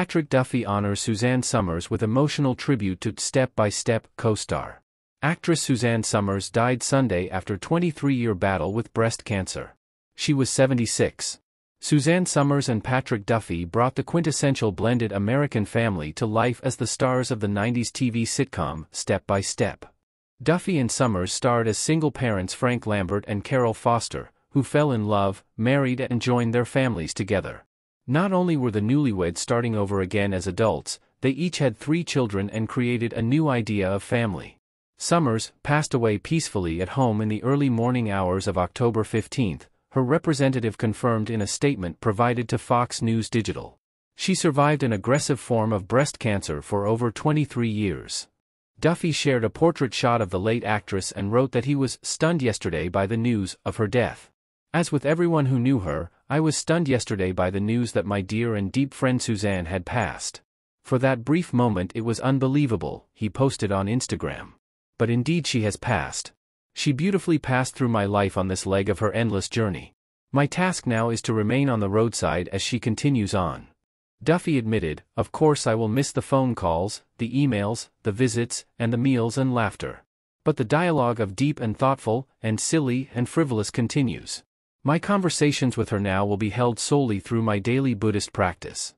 Patrick Duffy honors Suzanne Somers with emotional tribute to Step by Step co-star. Actress Suzanne Somers died Sunday after 23-year battle with breast cancer. She was 76. Suzanne Somers and Patrick Duffy brought the quintessential blended American family to life as the stars of the 90s TV sitcom Step by Step. Duffy and Somers starred as single parents Frank Lambert and Carol Foster, who fell in love, married and joined their families together. Not only were the newlyweds starting over again as adults, they each had three children and created a new idea of family. Somers passed away peacefully at home in the early morning hours of October 15, her representative confirmed in a statement provided to Fox News Digital. She survived an aggressive form of breast cancer for over 23 years. Duffy shared a portrait shot of the late actress and wrote that he was stunned yesterday by the news of her death. As with everyone who knew her, I was stunned yesterday by the news that my dear and deep friend Suzanne had passed. For that brief moment it was unbelievable, he posted on Instagram. But indeed she has passed. She beautifully passed through my life on this leg of her endless journey. My task now is to remain on the roadside as she continues on. Duffy admitted, Of course, I will miss the phone calls, the emails, the visits, and the meals and laughter. But the dialogue of deep and thoughtful, and silly and frivolous continues. My conversations with her now will be held solely through my daily Buddhist practice.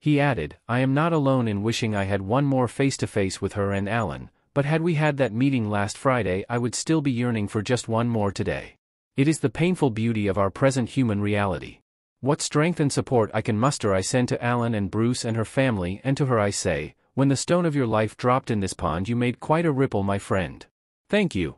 He added, I am not alone in wishing I had one more face to face with her and Alan, but had we had that meeting last Friday, I would still be yearning for just one more today. It is the painful beauty of our present human reality. What strength and support I can muster I send to Alan and Bruce and her family, and to her I say, when the stone of your life dropped in this pond, you made quite a ripple, my friend. Thank you.